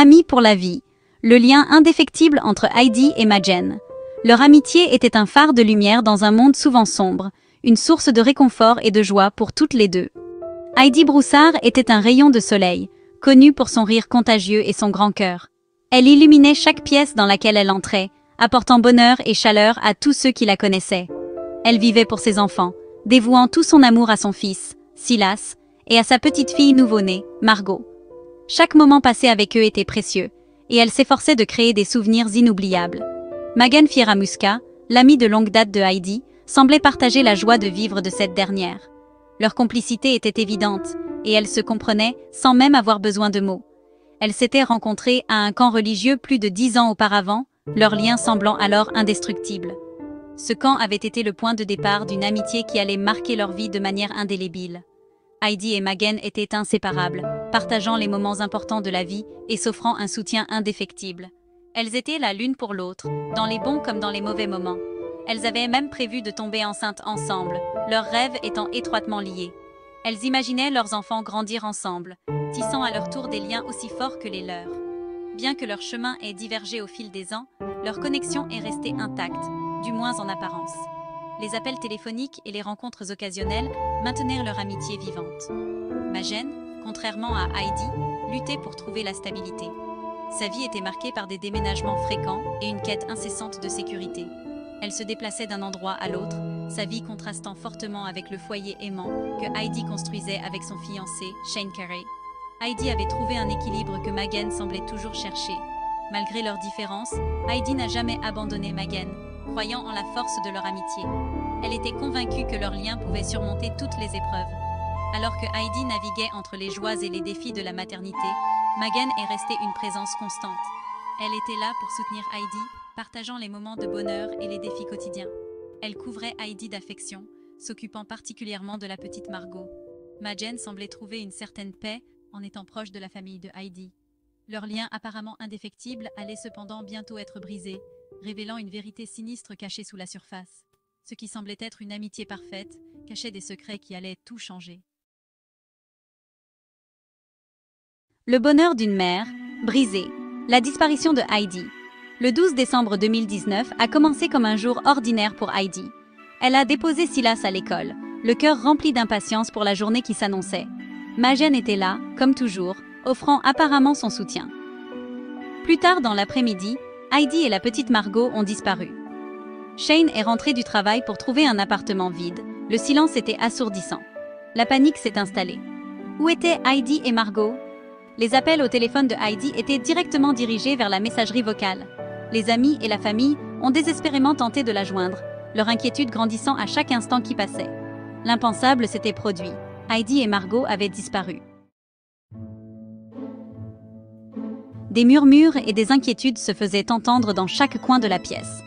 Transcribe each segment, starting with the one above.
Amis pour la vie. Le lien indéfectible entre Heidi et Majen. Leur amitié était un phare de lumière dans un monde souvent sombre, une source de réconfort et de joie pour toutes les deux. Heidi Broussard était un rayon de soleil, connue pour son rire contagieux et son grand cœur. Elle illuminait chaque pièce dans laquelle elle entrait, apportant bonheur et chaleur à tous ceux qui la connaissaient. Elle vivait pour ses enfants, dévouant tout son amour à son fils, Silas, et à sa petite fille nouveau-née, Margot. Chaque moment passé avec eux était précieux, et elle s'efforçait de créer des souvenirs inoubliables. Magan Fieramuska, l'amie de longue date de Heidi, semblait partager la joie de vivre de cette dernière. Leur complicité était évidente, et elles se comprenaient sans même avoir besoin de mots. Elles s'étaient rencontrées à un camp religieux plus de dix ans auparavant, leur lien semblant alors indestructible. Ce camp avait été le point de départ d'une amitié qui allait marquer leur vie de manière indélébile. Heidi et Magen étaient inséparables, partageant les moments importants de la vie et s'offrant un soutien indéfectible. Elles étaient là l'une pour l'autre, dans les bons comme dans les mauvais moments. Elles avaient même prévu de tomber enceintes ensemble, leurs rêves étant étroitement liés. Elles imaginaient leurs enfants grandir ensemble, tissant à leur tour des liens aussi forts que les leurs. Bien que leur chemin ait divergé au fil des ans, leur connexion est restée intacte, du moins en apparence. Les appels téléphoniques et les rencontres occasionnelles maintenirent leur amitié vivante. Magène, contrairement à Heidi, luttait pour trouver la stabilité. Sa vie était marquée par des déménagements fréquents et une quête incessante de sécurité. Elle se déplaçait d'un endroit à l'autre, sa vie contrastant fortement avec le foyer aimant que Heidi construisait avec son fiancé, Shane Carey. Heidi avait trouvé un équilibre que Magen semblait toujours chercher. Malgré leurs différences, Heidi n'a jamais abandonné Magen, croyant en la force de leur amitié. Elle était convaincue que leur lien pouvait surmonter toutes les épreuves. Alors que Heidi naviguait entre les joies et les défis de la maternité, Magen est restée une présence constante. Elle était là pour soutenir Heidi, partageant les moments de bonheur et les défis quotidiens. Elle couvrait Heidi d'affection, s'occupant particulièrement de la petite Margot. Magen semblait trouver une certaine paix en étant proche de la famille de Heidi. Leur lien apparemment indéfectible allait cependant bientôt être brisé, révélant une vérité sinistre cachée sous la surface. Ce qui semblait être une amitié parfaite cachait des secrets qui allaient tout changer. Le bonheur d'une mère, brisé. La disparition de Heidi. Le 12 décembre 2019 a commencé comme un jour ordinaire pour Heidi. Elle a déposé Silas à l'école, le cœur rempli d'impatience pour la journée qui s'annonçait. Magen était là, comme toujours, offrant apparemment son soutien. Plus tard dans l'après-midi, Heidi et la petite Margot ont disparu. Shane est rentré du travail pour trouver un appartement vide. Le silence était assourdissant. La panique s'est installée. Où étaient Heidi et Margot? Les appels au téléphone de Heidi étaient directement dirigés vers la messagerie vocale. Les amis et la famille ont désespérément tenté de la joindre, leur inquiétude grandissant à chaque instant qui passait. L'impensable s'était produit. Heidi et Margot avaient disparu. Des murmures et des inquiétudes se faisaient entendre dans chaque coin de la pièce.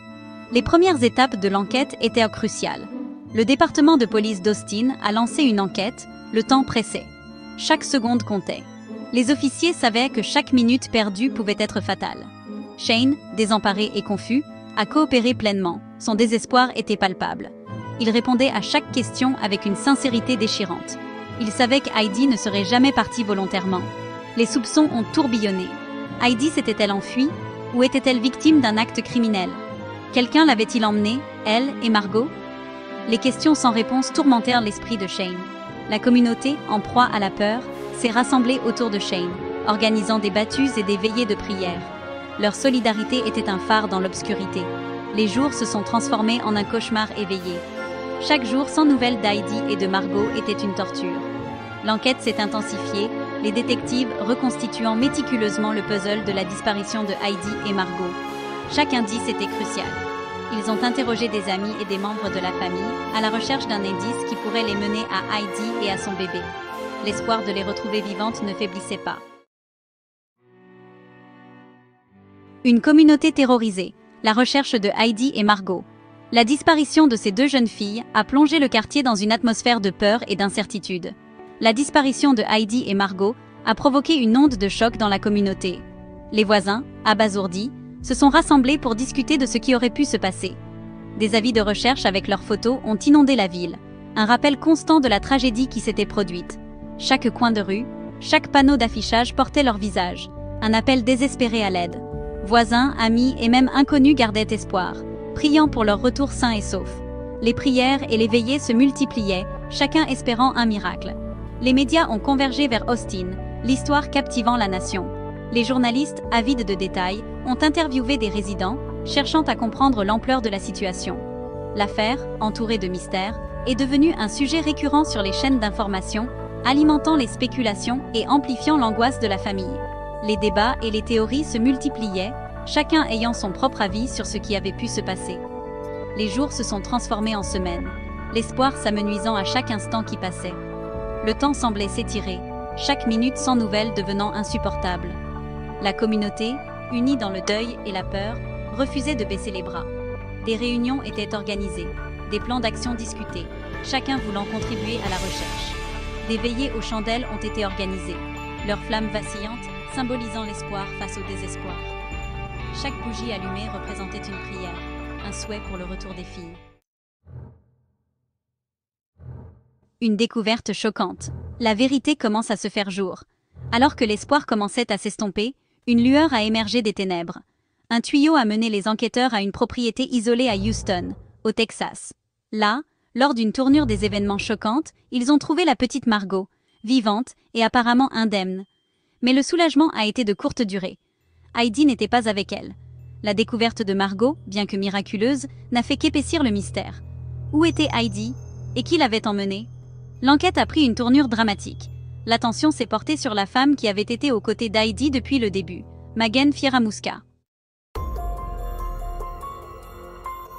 Les premières étapes de l'enquête étaient cruciales. Le département de police d'Austin a lancé une enquête, le temps pressait. Chaque seconde comptait. Les officiers savaient que chaque minute perdue pouvait être fatale. Shane, désemparé et confus, a coopéré pleinement. Son désespoir était palpable. Il répondait à chaque question avec une sincérité déchirante. Il savait qu'Heidi ne serait jamais partie volontairement. Les soupçons ont tourbillonné. Heidi s'était-elle enfuie ou était-elle victime d'un acte criminel? Quelqu'un l'avait-il emmenée, elle et Margot? Les questions sans réponse tourmentèrent l'esprit de Shane. La communauté, en proie à la peur, s'est rassemblée autour de Shane, organisant des battues et des veillées de prière. Leur solidarité était un phare dans l'obscurité. Les jours se sont transformés en un cauchemar éveillé. Chaque jour sans nouvelles d'Heidi et de Margot était une torture. L'enquête s'est intensifiée, les détectives reconstituant méticuleusement le puzzle de la disparition de Heidi et Margot. Chaque indice était crucial. Ils ont interrogé des amis et des membres de la famille à la recherche d'un indice qui pourrait les mener à Heidi et à son bébé. L'espoir de les retrouver vivantes ne faiblissait pas. Une communauté terrorisée, la recherche de Heidi et Margot. La disparition de ces deux jeunes filles a plongé le quartier dans une atmosphère de peur et d'incertitude la disparition de Heidi et Margot a provoqué une onde de choc dans la communauté. Les voisins, abasourdis, se sont rassemblés pour discuter de ce qui aurait pu se passer. Des avis de recherche avec leurs photos ont inondé la ville, un rappel constant de la tragédie qui s'était produite. Chaque coin de rue, chaque panneau d'affichage portait leur visage, Un appel désespéré à l'aide. Voisins, amis et même inconnus gardaient espoir, priant pour leur retour sain et sauf. Les prières et les veillées se multipliaient, chacun espérant un miracle. Les médias ont convergé vers Austin, l'histoire captivant la nation. Les journalistes, avides de détails, ont interviewé des résidents, cherchant à comprendre l'ampleur de la situation. L'affaire, entourée de mystères, est devenue un sujet récurrent sur les chaînes d'information, alimentant les spéculations et amplifiant l'angoisse de la famille. Les débats et les théories se multipliaient, chacun ayant son propre avis sur ce qui avait pu se passer. Les jours se sont transformés en semaines, l'espoir s'amenuisant à chaque instant qui passait. Le temps semblait s'étirer, chaque minute sans nouvelles devenant insupportable. La communauté, unie dans le deuil et la peur, refusait de baisser les bras. Des réunions étaient organisées, des plans d'action discutés, chacun voulant contribuer à la recherche. Des veillées aux chandelles ont été organisées, leurs flammes vacillantes symbolisant l'espoir face au désespoir. Chaque bougie allumée représentait une prière, un souhait pour le retour des filles. Une découverte choquante. La vérité commence à se faire jour. Alors que l'espoir commençait à s'estomper, une lueur a émergé des ténèbres. Un tuyau a mené les enquêteurs à une propriété isolée à Houston, au Texas. Là, lors d'une tournure des événements choquantes, ils ont trouvé la petite Margot, vivante et apparemment indemne. Mais le soulagement a été de courte durée. Heidi n'était pas avec elle. La découverte de Margot, bien que miraculeuse, n'a fait qu'épaissir le mystère. Où était Heidi et qui l'avait emmenée? L'enquête a pris une tournure dramatique. L'attention s'est portée sur la femme qui avait été aux côtés d'Heidi depuis le début, Magen Fieramuska.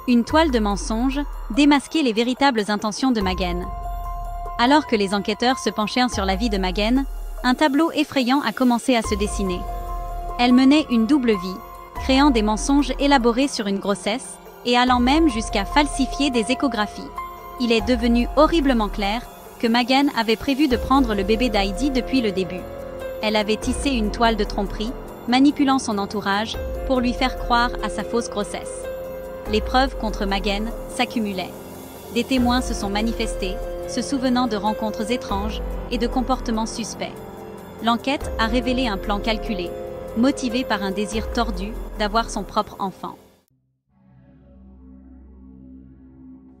Une toile de mensonges démasquait les véritables intentions de Magen. Alors que les enquêteurs se penchèrent sur la vie de Magen, un tableau effrayant a commencé à se dessiner. Elle menait une double vie, créant des mensonges élaborés sur une grossesse et allant même jusqu'à falsifier des échographies. Il est devenu horriblement clair que Magen avait prévu de prendre le bébé d'Heidi depuis le début. Elle avait tissé une toile de tromperie, manipulant son entourage pour lui faire croire à sa fausse grossesse les preuves contre Magen s'accumulaient. Des témoins se sont manifestés, se souvenant de rencontres étranges et de comportements suspects. L'enquête a révélé un plan calculé, motivé par un désir tordu d'avoir son propre enfant.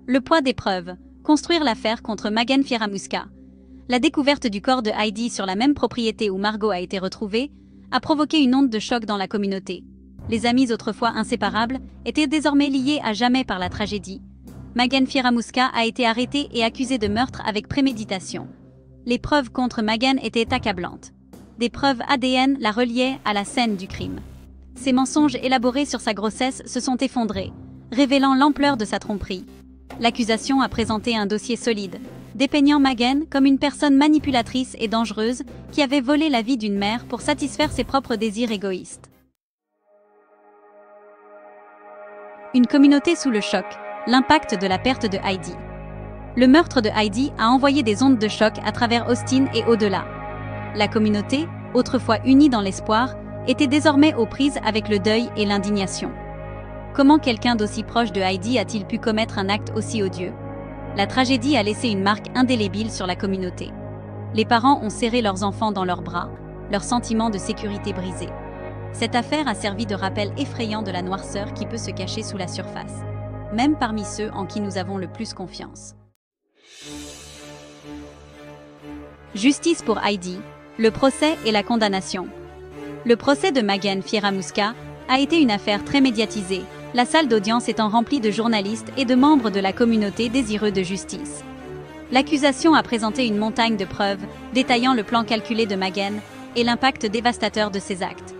Le poids des preuves, construire l'affaire contre Magen Fieramuska. La découverte du corps de Heidi sur la même propriété où Margot a été retrouvée a provoqué une onde de choc dans la communauté les amis autrefois inséparables, étaient désormais liés à jamais par la tragédie. Magen Fieramuska a été arrêté et accusé de meurtre avec préméditation. Les preuves contre Magen étaient accablantes. Des preuves ADN la reliaient à la scène du crime. Ses mensonges élaborés sur sa grossesse se sont effondrés, révélant l'ampleur de sa tromperie. L'accusation a présenté un dossier solide, dépeignant Magen comme une personne manipulatrice et dangereuse qui avait volé la vie d'une mère pour satisfaire ses propres désirs égoïstes. Une communauté sous le choc, l'impact de la perte de Heidi. Le meurtre de Heidi a envoyé des ondes de choc à travers Austin et au-delà. La communauté, autrefois unie dans l'espoir, était désormais aux prises avec le deuil et l'indignation. Comment quelqu'un d'aussi proche de Heidi a-t-il pu commettre un acte aussi odieux? La tragédie a laissé une marque indélébile sur la communauté. Les parents ont serré leurs enfants dans leurs bras, leur sentiment de sécurité brisé. Cette affaire a servi de rappel effrayant de la noirceur qui peut se cacher sous la surface, même parmi ceux en qui nous avons le plus confiance. Justice pour Heidi, le procès et la condamnation. Le procès de Magen Fieramuska a été une affaire très médiatisée, la salle d'audience étant remplie de journalistes et de membres de la communauté désireux de justice. L'accusation a présenté une montagne de preuves détaillant le plan calculé de Magen et l'impact dévastateur de ses actes.